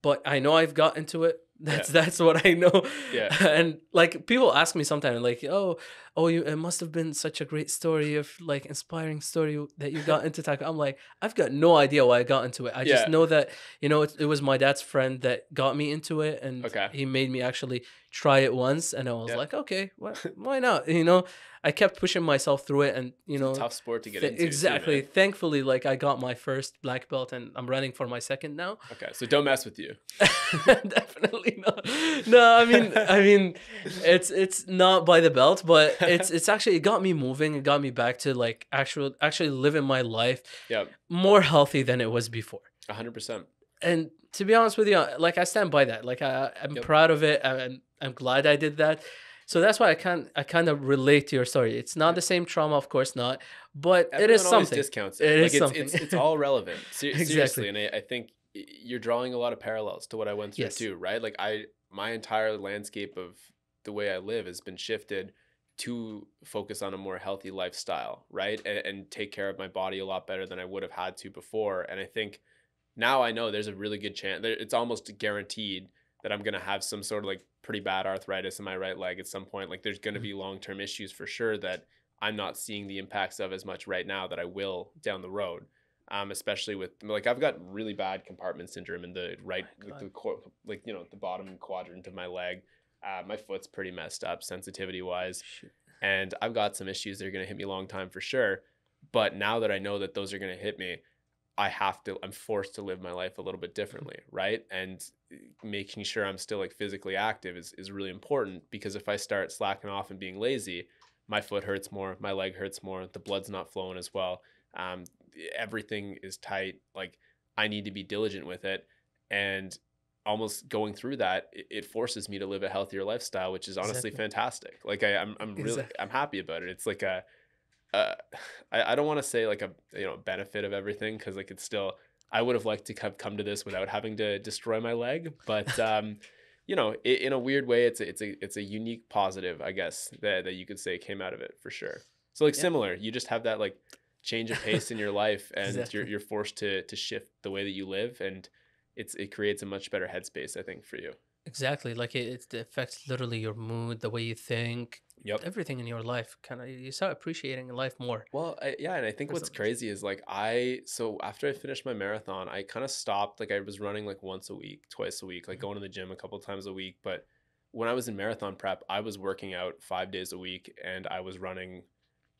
but I know I've got into it. That's that's what I know. Yeah. And like people ask me sometimes, like, oh, oh, you it must have been such a great story of like inspiring story that you got into taekwondo. I'm like, I've got no idea why I got into it. I Yeah. just know that you know it, it was my dad's friend that got me into it, and Okay. he made me actually try it once, and I was Yeah. like, okay, why, why not? You know, I kept pushing myself through it, and you know, Tough sport to get th- into. exactly. man. Thankfully, like I got my first black belt, and I'm running for my second now. Okay, so don't mess with you. Definitely not. No, I mean, I mean, it's it's not by the belt, but it's it's actually it got me moving. It got me back to like actual actually living my life Yeah, more healthy than it was before. hundred percent. And to be honest with you, like I stand by that. Like I, I'm Yep. proud of it. and I'm glad I did that. So that's why I can I kind of relate to your story. It's not the same trauma, of course not, but it is Everyone something. Discounts it. It like is it's, something. It's, it's all relevant. Ser- Exactly. Seriously, and I, I think you're drawing a lot of parallels to what I went through Yes. too, right? Like I, my entire landscape of the way I live has been shifted to focus on a more healthy lifestyle, right? And, and take care of my body a lot better than I would have had to before. And I think now I know there's a really good chance. It's almost guaranteed that I'm gonna have some sort of like pretty bad arthritis in my right leg at some point. Like there's gonna Mhm. be long term issues for sure that I'm not seeing the impacts of as much right now that I will down the road. Um, especially with like I've got really bad compartment syndrome in the right, like, the cor- like you know the bottom quadrant of my leg. Uh, my foot's pretty messed up sensitivity wise, Shoot. and I've got some issues that are gonna hit me a long time for sure. But now that I know that those are gonna hit me, I have to. I'm forced to live my life a little bit differently, right? And uh, making sure I'm still like physically active is is really important because if I start slacking off and being lazy, my foot hurts more, my leg hurts more, the blood's not flowing as well. Um, everything is tight. Like I need to be diligent with it, and almost going through that, it, it forces me to live a healthier lifestyle, which is honestly Exactly. fantastic. Like I, I'm, I'm really, Exactly. I'm happy about it. It's like a, uh, I, I don't want to say like a you know benefit of everything because like it's still I would have liked to have come to this without having to destroy my leg, but um, you know, i in a weird way, it's a, it's a it's a unique positive, I guess that that you could say came out of it for sure. So like Yeah. similar, you just have that like change of pace in your life, and Exactly. you're you're forced to to shift the way that you live, and it's it creates a much better headspace, I think, for you. Exactly. Like it, it affects literally your mood, the way you think, Yep. everything in your life. Kind of, you start appreciating life more. Well, I, yeah, and I think what's crazy is like I so after I finished my marathon, I kind of stopped. Like I was running like once a week, twice a week, like Mhm. going to the gym a couple times a week. But when I was in marathon prep, I was working out five days a week, and I was running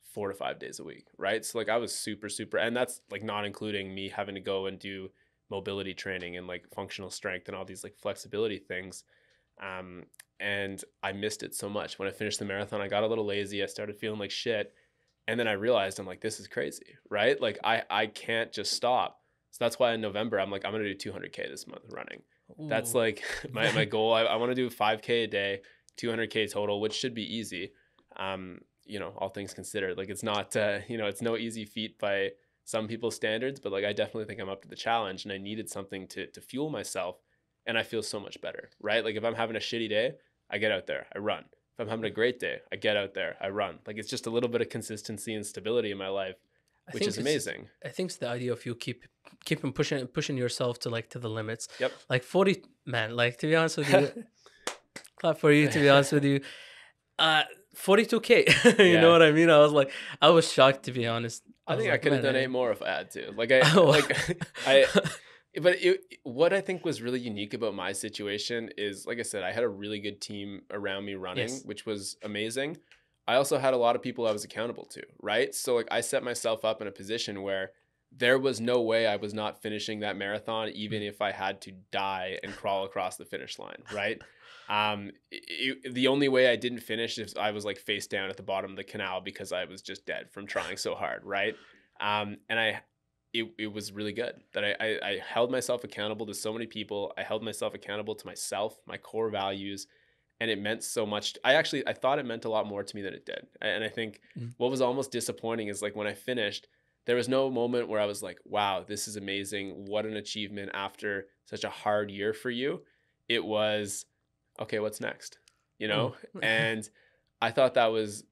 four to five days a week, right? So like I was super super, and that's like not including me having to go and do mobility training and like functional strength and all these like flexibility things. Um, and I missed it so much. When I finished the marathon, I got a little lazy. I started feeling like shit. And then I realized I'm like, this is crazy, right? Like I I can't just stop. So that's why in November I'm like, I'm gonna do 200k this month running. That's like my my goal. I, I want to do 5k a day, 200k total, which should be easy. Um, you know, all things considered, like it's not uh, you know, it's no easy feat by some people's standards, but like I definitely think I'm up to the challenge, and I needed something to to fuel myself, and I feel so much better, right? Like if I'm having a shitty day, I get out there, I run. If I'm having a great day, I get out there, I run. Like it's just a little bit of consistency and stability in my life, I which is amazing. I think it's the idea of you keep keeping pushing pushing yourself to like to the limits. Yep. Like forty man, like to be honest with you, clap for you. To be honest with you, uh, forty two k. You Yeah. know what I mean? I was like, I was shocked to be honest. I was think I could have done eight more if I had to. Like I oh. like I but it, what I think was really unique about my situation is, like I said, I had a really good team around me running, Yes. which was amazing. I also had a lot of people I was accountable to, right? So like I set myself up in a position where there was no way I was not finishing that marathon, even mm. if I had to die and crawl across the finish line, right? Um, it, it- the only way I didn't finish is I was like face down at the bottom of the canal because I was just dead from trying so hard, right? Um, and I, it, it was really good that I, I, I held myself accountable to so many people. I held myself accountable to myself, my core values, and it meant so much. I actually I thought it meant a lot more to me than it did. And I think Mm. what was almost disappointing is like when I finished, there was no moment where I was like, "Wow, this is amazing! What an achievement after such a hard year for you." It was, okay, what's next? You know, Mm. and I thought that was.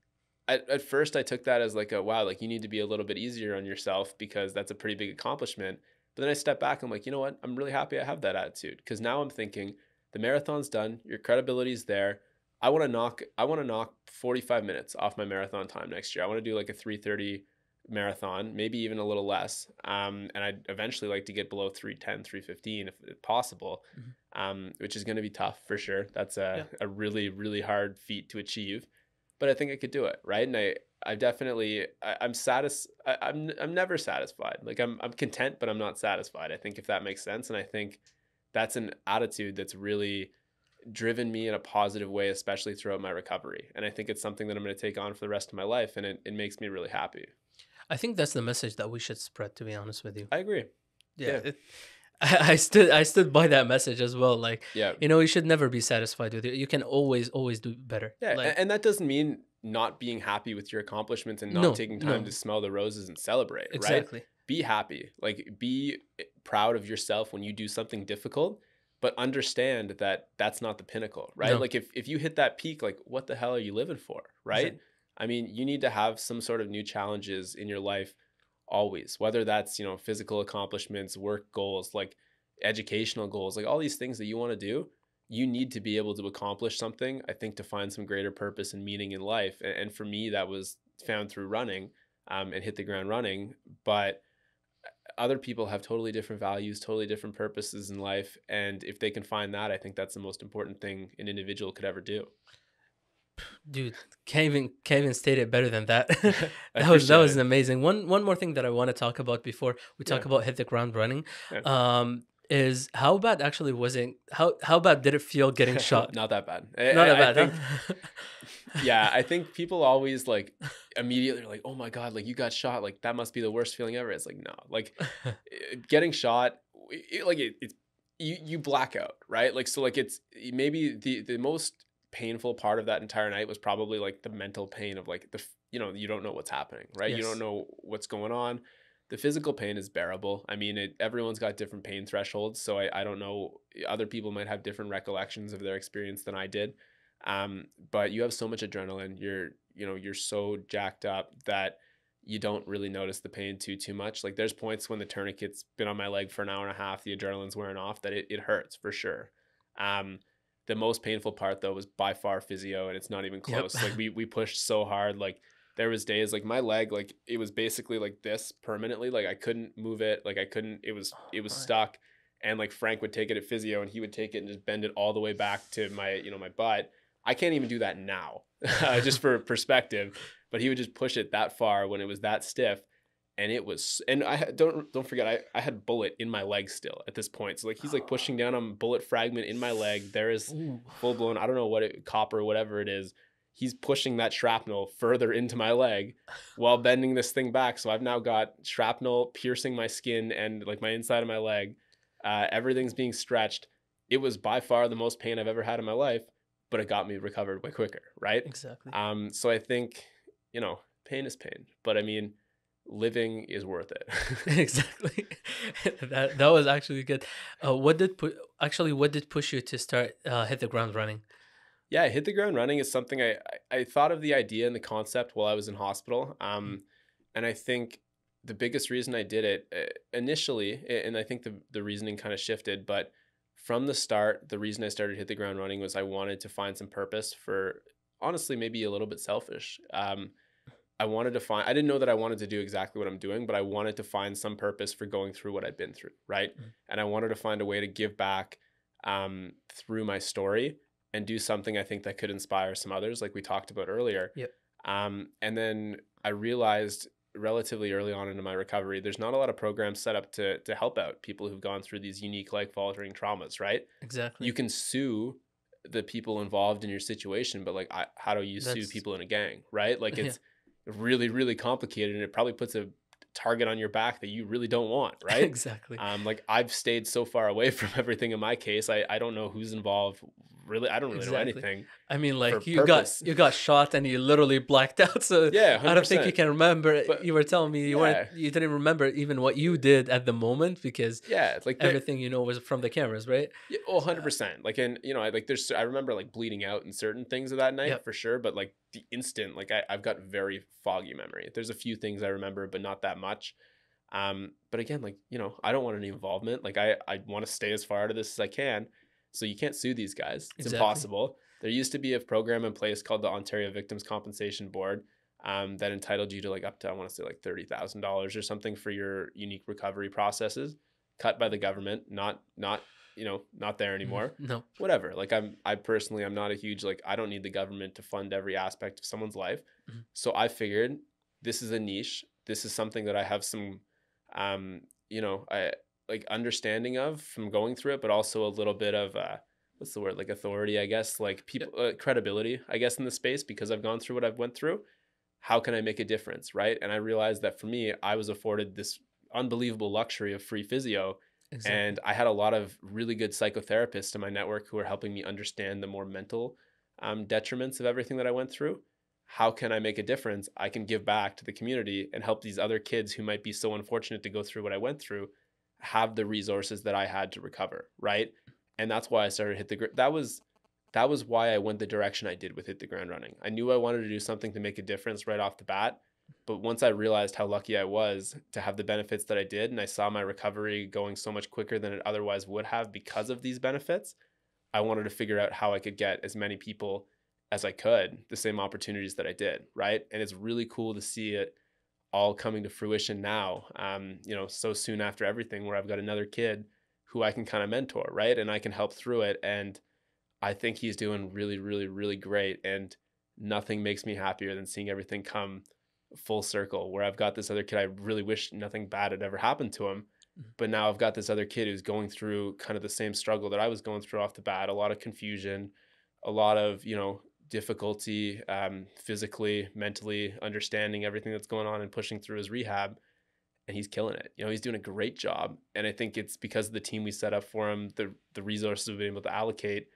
At, at first, I took that as like a wow, like you need to be a little bit easier on yourself because that's a pretty big accomplishment. But then I step back, I'm like, you know what? I'm really happy I have that attitude because now I'm thinking the marathon's done, your credibility's there. I want to knock I want to knock 45 minutes off my marathon time next year. I want to do like a 330 marathon, maybe even a little less. Um, and I'd eventually like to get below 310, 315 if, if possible, Mhm. um, which is going to be tough for sure. That's a, Yeah. a really, really hard feat to achieve, but I think I could do it. Right. And I, I definitely, I, I'm satis, I, I'm, I'm never satisfied. Like I'm, I'm content, but I'm not satisfied. I think if that makes sense. And I think that's an attitude that's really driven me in a positive way, especially throughout my recovery. And I think it's something that I'm going to take on for the rest of my life. And it, it makes me really happy. I think that's the message that we should spread. To be honest with you, I agree. yeah, yeah. It, I, I stood I stood by that message as well. Like Yeah. you know, you should never be satisfied with it. You can always always do better. Yeah. like, and that doesn't mean not being happy with your accomplishments and not No, taking time no. to smell the roses and celebrate. Right. exactly. Be happy. Like be proud of yourself when you do something difficult. But understand that that's not the pinnacle, right? No. Like if, if you hit that peak, like what the hell are you living for, right? I mean, you need to have some sort of new challenges in your life always, whether that's, you know, physical accomplishments, work goals, like educational goals, like all these things that you want to do. You need to be able to accomplish something, I think, to find some greater purpose and meaning in life. And for me, that was found through running um, and hit the ground running. But other people have totally different values, totally different purposes in life. And if they can find that, I think that's the most important thing an individual could ever do. Dude can't even can't even state it better than that that was that was it. amazing one one more thing that i want to talk about before we talk Yeah. about hit the ground running Yeah. um is how bad actually was it how how bad did it feel getting shot Not that bad. Not I- that I bad think- yeah, I think people always like immediately are like, "Oh my god, like you got shot, like that must be the worst feeling ever." It's like, no, like eh, getting shot, it, like it, it's you you black out, right? Like so, like it's maybe the the most painful part of that entire night was probably like the mental pain of like the you know you don't know what's happening, right? You don't know what's going on. The physical pain is bearable. I mean, it, everyone's got different pain thresholds, so I, I don't know. Other people might have different recollections of their experience than I did um but you have so much adrenaline you're you know you're so jacked up that you don't really notice the pain too too much like there's points when the tourniquet's been on my leg for an hour and a half the adrenaline's wearing off that it, it hurts for sure um the most painful part though was by far physio and it's not even Yep. close like we we pushed so hard like there was days like my leg like it was basically like this permanently like i couldn't move it like i couldn't it was oh, it was stuck and like frank would take it at physio and he would take it and just bend it all the way back to my you know my butt I can't even do that now, just for perspective. But he would just push it that far when it was that stiff, and it was. And I don't don't forget, I I had bullet in my leg still at this point. So like he's like pushing down on bullet fragment in my leg. There is Ooh. full blown. I don't know what it copper whatever it is. He's pushing that shrapnel further into my leg while bending this thing back. So I've now got shrapnel piercing my skin and like my inside of my leg. Uh, everything's being stretched. It was by far the most pain I've ever had in my life, but it got me recovered way quicker, right? exactly Um, so I think, you know, pain is pain, but I mean, living is worth it. exactly that that was actually good uh what did put actually what did push you to start uh hit the ground running yeah, hit the ground running is something I, I I thought of the idea and the concept while I was in hospital. Um, and I think the biggest reason I did it uh, initially, and I think the the reasoning kind of shifted, but from the start, the reason I started hit the ground running was I wanted to find some purpose for honestly maybe a little bit selfish. Um, I wanted to find I didn't know that I wanted to do exactly what I'm doing, but I wanted to find some purpose for going through what I'd been through, right? Mhm. And I wanted to find a way to give back um, through my story and do something I think that could inspire some others, like we talked about earlier. Yep. Um, and then I realized relatively early on into my recovery, there's not a lot of programs set up to to help out people who've gone through these unique life altering traumas, right? exactly You can sue the people involved in your situation, but like, I, how do you sue people in a gang, right? Like it's really, really complicated, and it probably puts a target on your back that you really don't want, right? exactly Um, like I've stayed so far away from everything in my case. I, I don't know who's involved really I don't really Exactly. know anything. I mean, like you got you got shot and you literally blacked out. So Yeah, I don't think you can remember. But- you were telling me you weren't. You didn't remember even what you did at the moment because Yeah, like everything you know was from the cameras, right? Yeah, oh, 100%. Like, and you know, I like there's, I remember like bleeding out in certain things of that night Yep. for sure. But like the instant, like I, I've got very foggy memory. There's a few things I remember, but not that much. Um, but again, like, you know, I don't want any involvement. Like I, I want to stay as far out of this as I can. So you can't sue these guys. It's Exactly. impossible. There used to be a program in place called the Ontario Victims Compensation Board um, that entitled you to like up to, I want to say like $30,000 or something for your unique recovery processes cut by the government, not, not, you know, not there anymore No. whatever like i'm i personally i'm not a huge like i don't need the government to fund every aspect of someone's life Mhm. so i figured this is a niche this is something that i have some um you know i like understanding of from going through it but also a little bit of uh what's the word like authority i guess like people uh, credibility i guess in the space because i've gone through what i've went through how can i make a difference right and i realized that for me i was afforded this unbelievable luxury of free physio Exactly. and I had a lot of really good psychotherapists in my network who are helping me understand the more mental um, detriments of everything that I went through. How can I make a difference? I can give back to the community and help these other kids who might be so unfortunate to go through what I went through have the resources that I had to recover, right? And that's why I started hit the gr- that was that was why I went the direction I did with hit the ground running. I knew I wanted to do something to make a difference right off the bat, but once I realized how lucky I was to have the benefits that I did, and I saw my recovery going so much quicker than it otherwise would have because of these benefits, I wanted to figure out how I could get as many people as I could the same opportunities that I did, right? And it's really cool to see it all coming to fruition now, um, you know, so soon after everything, where I've got another kid who I can kind of mentor, right? And I can help through it. And I think he's doing really, really, really great. And nothing makes me happier than seeing everything come full circle where I've got this other kid. I really wish nothing bad had ever happened to him. Mhm. But now I've got this other kid who's going through kind of the same struggle that I was going through off the bat, a lot of confusion, a lot of, you know, difficulty um, physically, mentally, understanding everything that's going on and pushing through his rehab. And he's killing it. You know, he's doing a great job. And I think it's because of the team we set up for him, the the resources we've been able to allocate,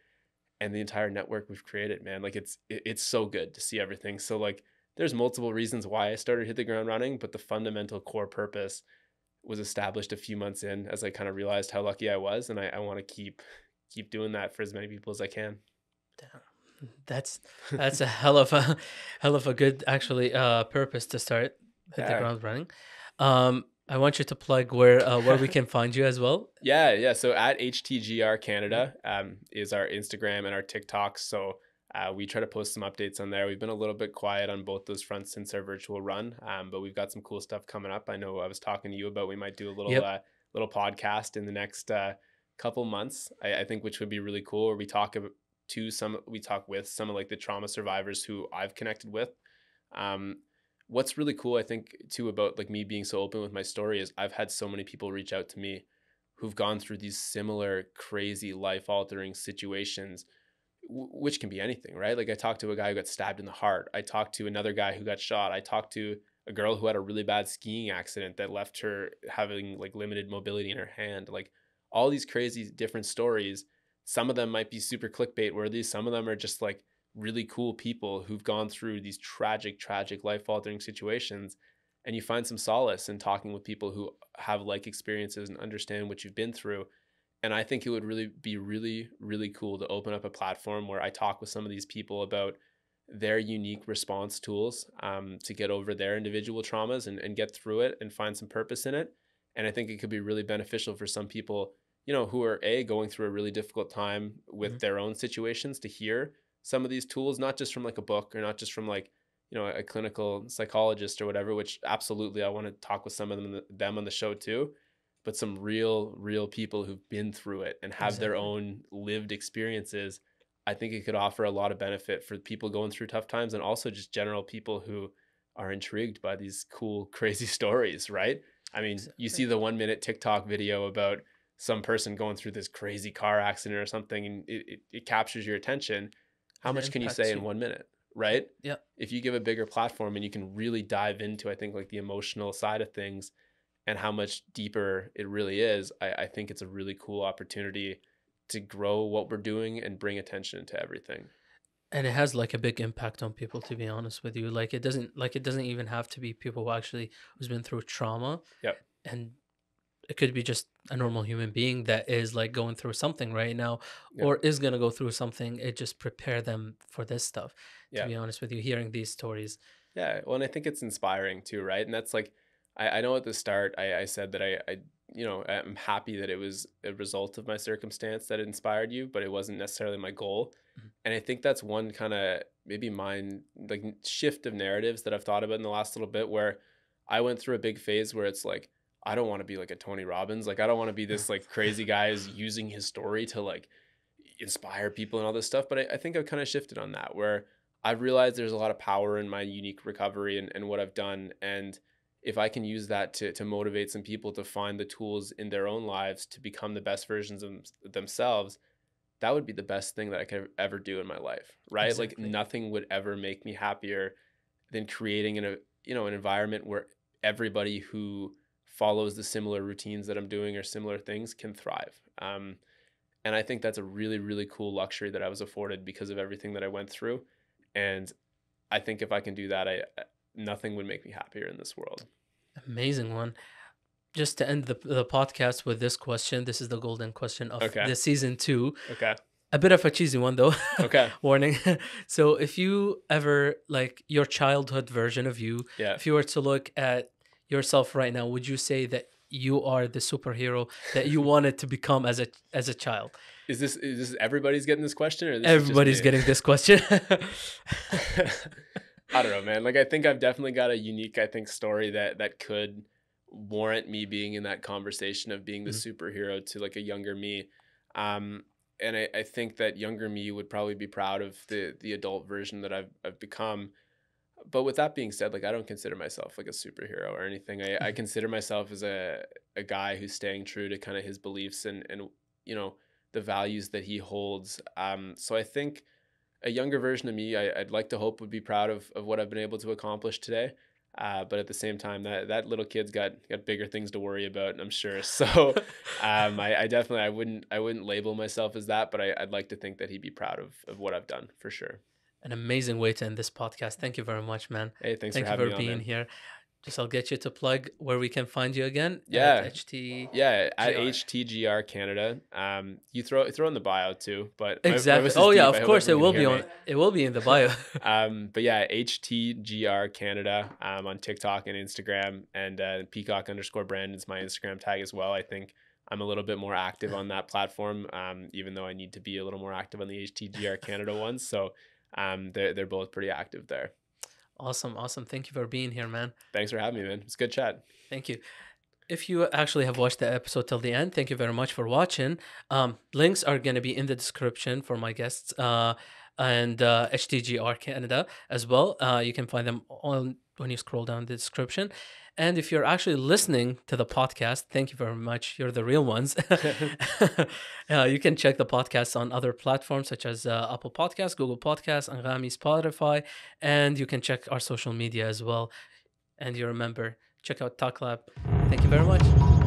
and the entire network we've created, man. Like it's it, it's so good to see everything. So like there's multiple reasons why I started hit the ground running, but the fundamental core purpose was established a few months in as I kind of realized how lucky I was, and I, I want to keep keep doing that for as many people as I can. That's that's a hell of a hell of a good actually uh purpose to start hit the ground running. Um, I want you to plug where uh, where we can find you as well. Yeah, yeah. So at HTGR Canada um, is our Instagram and our TikTok. So uh, we try to post some updates on there. We've been a little bit quiet on both those fronts since our virtual run, um, but we've got some cool stuff coming up. I know I was talking to you about we might do a little Yep. uh, little podcast in the next uh, couple months. I, I think which would be really cool. Where we talk about to some we talk with some of like the trauma survivors who I've connected with. Um, what's really cool, I think, too, about like me being so open with my story is I've had so many people reach out to me who've gone through these similar crazy life altering situations which can be anything right? Like i talked to a guy who got stabbed in the heart. I talked to another guy who got shot. I talked to a girl who had a really bad skiing accident that left her having like limited mobility in her hand. Like all these crazy different stories some of them might be super clickbait worthy some of them are just like really cool people who've gone through these tragic tragic life altering situations and you find some solace in talking with people who have like experiences and understand what you've been through and i think it would really be really really cool to open up a platform where i talk with some of these people about their unique response tools um, to get over their individual traumas and, and get through it and find some purpose in it and i think it could be really beneficial for some people you know who are a going through a really difficult time with Mhm. their own situations to hear some of these tools not just from like a book or not just from like you know a clinical psychologist or whatever which absolutely i want to talk with some of them them on the show too but some real real people who've been through it and have their own lived experiences i think it could offer a lot of benefit for people going through tough times and also just general people who are intrigued by these cool crazy stories right? I mean you see the one minute tiktok video about some person going through this crazy car accident or something and it, it, it captures your attention how it much can you say in one minute right Yeah. if you give a bigger platform and you can really dive into i think like the emotional side of things and how much deeper it really is i, I think it's a really cool opportunity to grow what we're doing and bring attention to everything. and it has like a big impact on people to be honest with you like it doesn't like it doesn't even have to be people who actually who's been through trauma Yep. and it could be just a normal human being that is like going through something right now Yep. or is going to go through something it just prepare them for this stuff Yeah. to be honest with you hearing these stories Yeah, well, and I think it's inspiring too, right? And that's like, I, I know at the start I, I said that I, I, you know, I'm happy that it was a result of my circumstance that inspired you, but it wasn't necessarily my goal. Mhm. And I think that's one kind of maybe mind like shift of narratives that I've thought about in the last little bit, where I went through a big phase where it's like, I don't want to be like a Tony Robbins. Like, I don't want to be this like crazy guy who's using his story to like inspire people and all this stuff. But I, I think I've kind of shifted on that where I've realized there's a lot of power in my unique recovery and, and what I've done. And if I can use that to, to motivate some people to find the tools in their own lives to become the best versions of themselves, that would be the best thing that I could ever do in my life, right? Exactly. Like nothing would ever make me happier than creating an, a, you know, an environment where everybody who follows the similar routines that I'm doing or similar things can thrive. Um, and I think that's a really, really cool luxury that I was afforded because of everything that I went through. And I think if I can do that, I nothing would make me happier in this world. amazing one just to end the, the podcast with this question this is the golden question of Okay. the season two Okay. a bit of a cheesy one though Okay. warning so if you ever like your childhood version of you Yeah. if you were to look at yourself right now would you say that you are the superhero that you wanted to become as a as a child Is this is this everybody's getting this question or this everybody's getting this question I don't know, man. Like I think I've definitely got a unique, I think, story that that could warrant me being in that conversation of being the Mhm. superhero to like a younger me. Um, and I, I think that younger me would probably be proud of the the adult version that I've I've become. But with that being said, like I don't consider myself like a superhero or anything. I, I consider myself as a a guy who's staying true to kind of his beliefs and and you know the values that he holds. Um, so I think a younger version of me, I, I'd like to hope would be proud of, of what I've been able to accomplish today. Uh, but at the same time, that that little kid's got got bigger things to worry about, I'm sure. So um, I, I definitely I wouldn't I wouldn't label myself as that, but I, I'd like to think that he'd be proud of of what I've done for sure. An amazing way to end this podcast thank you very much man Hey, thanks thank for you for me on. being man. here just i'll get you to plug where we can find you again Yeah. ht Yeah, at HTGR Canada. Um, you throw throw in the bio too, but my- my exactly oh yeah deep. Of course it will be on me. it will be in the bio um, but yeah, HTGR Canada um, on TikTok and Instagram, and uh, Peacock underscore brand is my Instagram tag as well. I think I'm a little bit more active on that platform, um, even though I need to be a little more active on the HTGR Canada ones. So um, they're they're both pretty active there. awesome awesome thank you for being here man Thanks for having me, man. It's a good chat. Thank you. If you actually have watched the episode till the end, thank you very much for watching. Um, links are going to be in the description for my guests uh, and uh, HTGR Canada as well. Uh, you can find them on when you scroll down the description. And if you're actually listening to the podcast, thank you very much. You're the real ones. uh, you can check the podcast on other platforms such as uh, Apple Podcasts, Google Podcasts, Anghami, Spotify, and you can check our social media as well. And you remember, check out Talk Lab. Thank you very much.